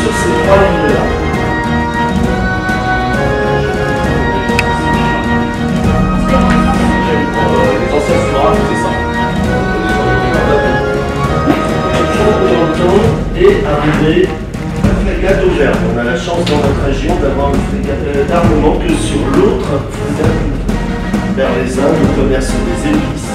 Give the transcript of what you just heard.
sur ces trois lignes-là. Les anciens souverains faisaient ça. Les gens dans le temps et arriver à frégate au vert. On a la chance dans notre région d'avoir une frégate euh, d'armement que sur l'autre frégate vers les Indes, le commerce des épices.